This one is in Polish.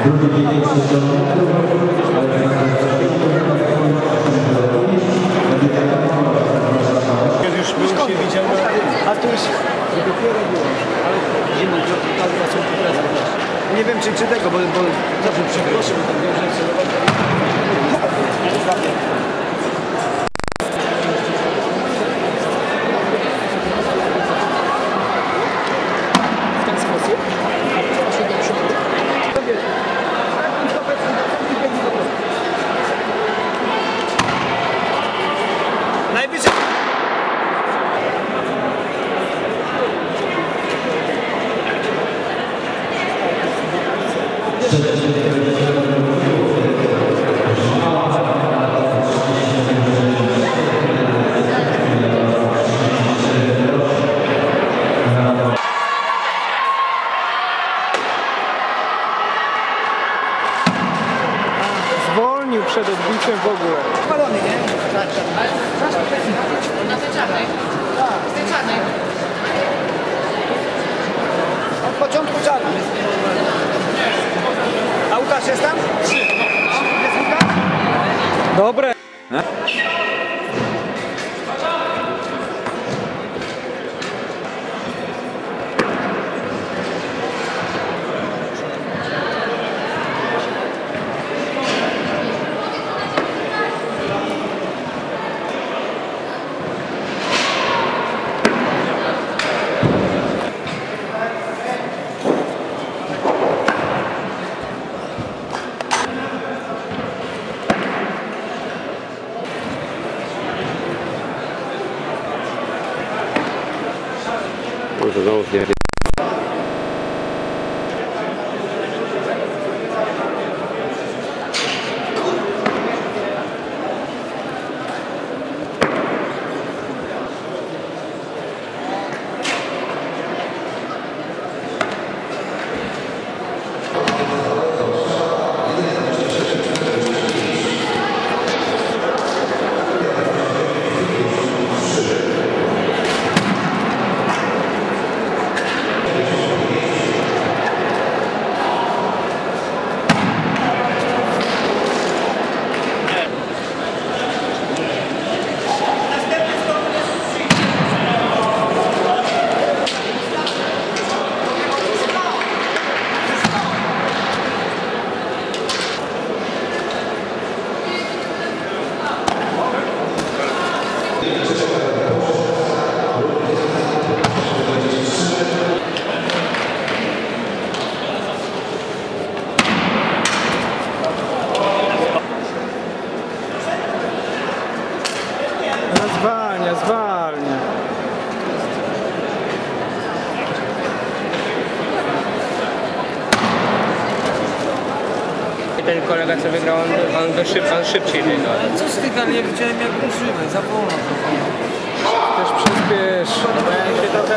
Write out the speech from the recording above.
Nie wiem czy, czy tego, bo, bo zawsze przeproszę, bo tam wiem, przed odbiciem w ogóle. Palony, nie? Both of those get zwalnia, zwalnia. I ten kolega co wygrał, on, on, szyb, on szybciej wygrał. Co z tych, ale nie widziałem jak użyłem, za wolno. Też przyspiesz. Ja się trochę